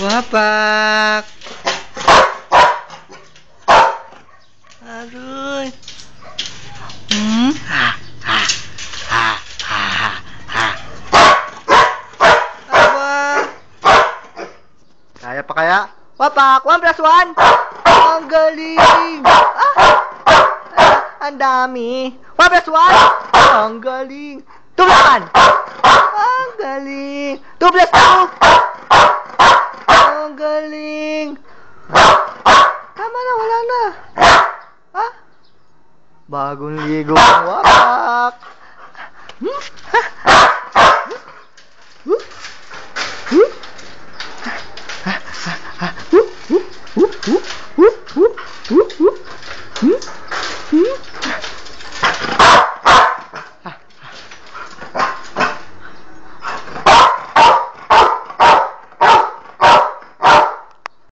Wapak. Aduh. Hmm. Ha, ha, ha, ha, ha. Abang. Kaya pa kaya? Wapak, one plus one. Ang galing. Ah, ah, ang dami. One plus one. Ang galing. Galing. Tama na, wala na. Ah? Bagong ligo ang wapak.